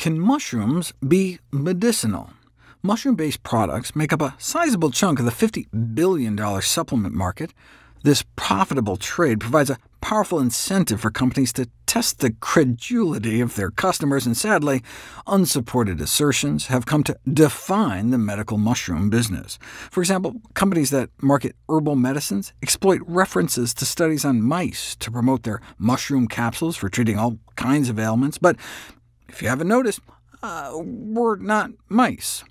Can mushrooms be medicinal? Mushroom-based products make up a sizable chunk of the $50 billion supplement market. This profitable trade provides a powerful incentive for companies to test the credulity of their customers, and sadly, unsupported assertions have come to define the medical mushroom business. For example, companies that market herbal medicines exploit references to studies on mice to promote their mushroom capsules for treating all kinds of ailments, but if you haven't noticed, uh, we're not mice.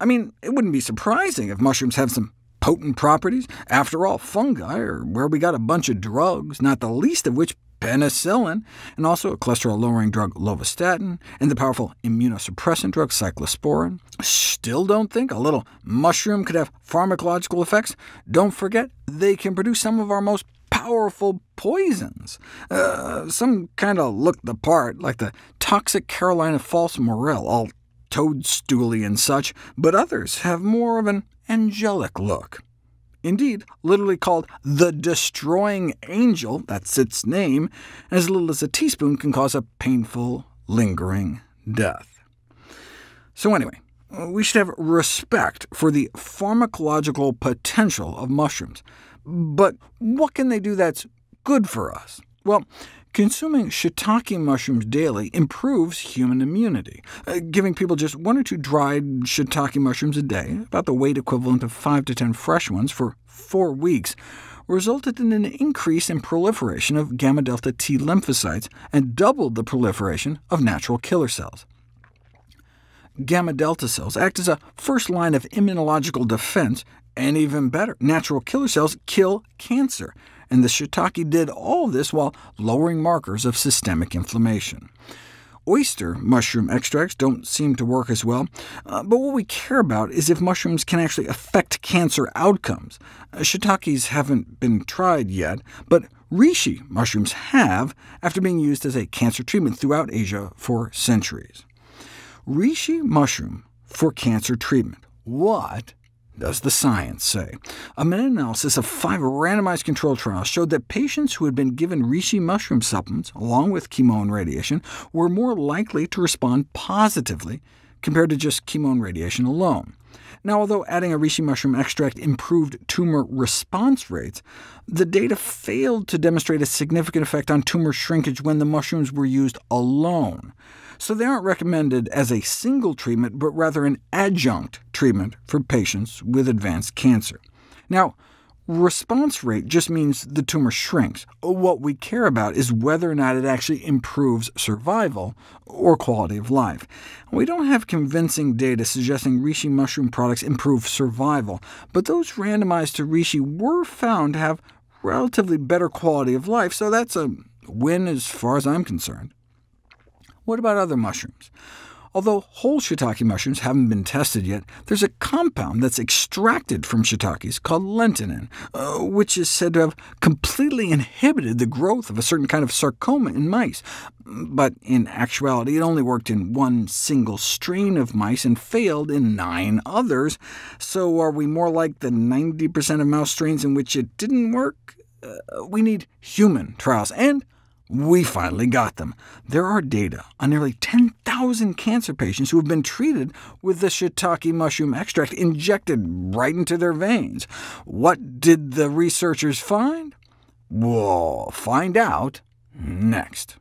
I mean, it wouldn't be surprising if mushrooms have some potent properties. After all, fungi are where we got a bunch of drugs, not the least of which penicillin, and also a cholesterol-lowering drug lovastatin, and the powerful immunosuppressant drug cyclosporin. Still don't think a little mushroom could have pharmacological effects? Don't forget, they can produce some of our most powerful poisons. Uh, some kind of look the part, like the toxic Carolina false morel, all toadstooly and such, but others have more of an angelic look. Indeed, literally called the Destroying Angel, that's its name, as little as a teaspoon can cause a painful, lingering death. So anyway, we should have respect for the pharmacological potential of mushrooms. But what can they do that's good for us? Well, consuming shiitake mushrooms daily improves human immunity. Uh, giving people just one or two dried shiitake mushrooms a day, about the weight equivalent of 5 to 10 fresh ones, for four weeks, resulted in an increase in proliferation of gamma-delta T lymphocytes and doubled the proliferation of natural killer cells. Gamma-delta cells act as a first line of immunological defense and even better, natural killer cells kill cancer, and the shiitake did all this while lowering markers of systemic inflammation. Oyster mushroom extracts don't seem to work as well, uh, but what we care about is if mushrooms can actually affect cancer outcomes. Uh, shiitakes haven't been tried yet, but reishi mushrooms have, after being used as a cancer treatment throughout Asia for centuries. Reishi mushroom for cancer treatment. What does the science say? A meta-analysis of five randomized controlled trials showed that patients who had been given reishi mushroom supplements, along with chemo and radiation, were more likely to respond positively compared to just chemo and radiation alone. Now, although adding a reishi mushroom extract improved tumor response rates, the data failed to demonstrate a significant effect on tumor shrinkage when the mushrooms were used alone so they aren't recommended as a single treatment, but rather an adjunct treatment for patients with advanced cancer. Now, response rate just means the tumor shrinks. What we care about is whether or not it actually improves survival or quality of life. We don't have convincing data suggesting reishi mushroom products improve survival, but those randomized to reishi were found to have relatively better quality of life, so that's a win as far as I'm concerned. What about other mushrooms? Although whole shiitake mushrooms haven't been tested yet, there's a compound that's extracted from shiitakes called lentinan, uh, which is said to have completely inhibited the growth of a certain kind of sarcoma in mice. But in actuality, it only worked in one single strain of mice and failed in nine others. So are we more like the 90% of mouse strains in which it didn't work? Uh, we need human trials, and we finally got them. There are data on nearly 10,000 cancer patients who have been treated with the shiitake mushroom extract injected right into their veins. What did the researchers find? We'll find out next.